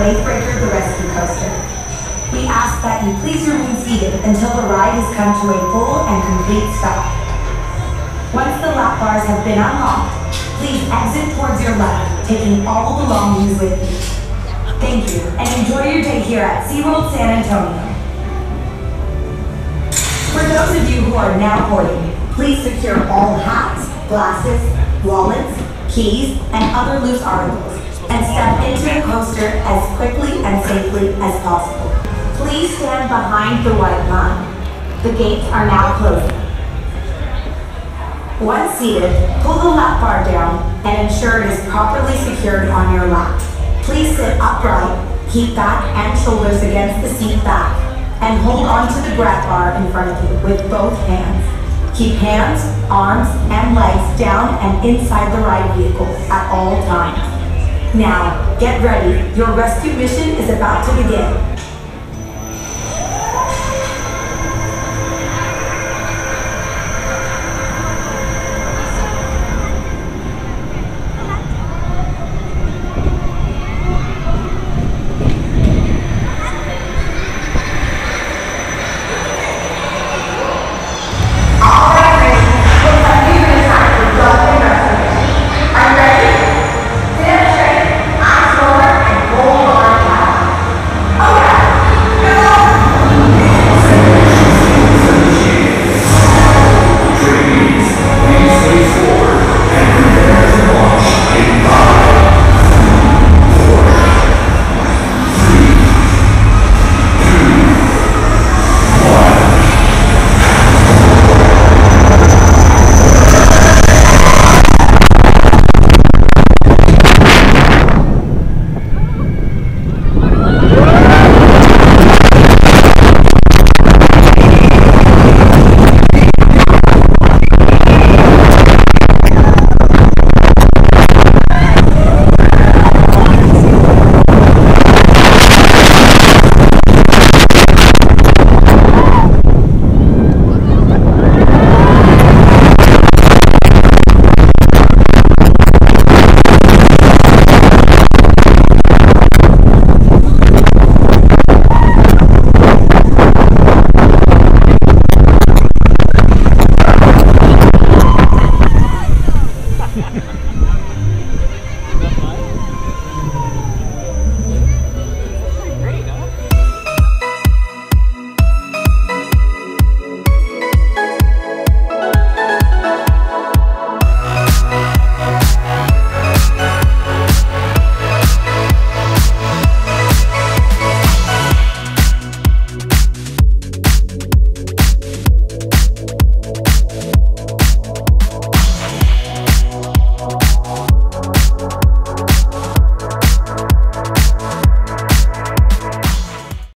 Wave Breaker the Rescue Coaster. We ask that you please remain seated until the ride has come to a full and complete stop. Once the lap bars have been unlocked, please exit towards your left, taking all belongings with you. Thank you, and enjoy your day here at SeaWorld San Antonio. For those of you who are now boarding, please secure all hats, glasses, wallets, keys, and other loose articles, and step into the coaster as quickly and safely as possible. Please stand behind the white line. The gates are now closing. Once seated, pull the lap bar down and ensure it is properly secured on your lap. Please sit upright, keep back and shoulders against the seat back, and hold on to the grab bar in front of you with both hands. Keep hands, arms, and legs down and inside the ride vehicle at all times. Now, get ready. Your rescue mission is about to begin.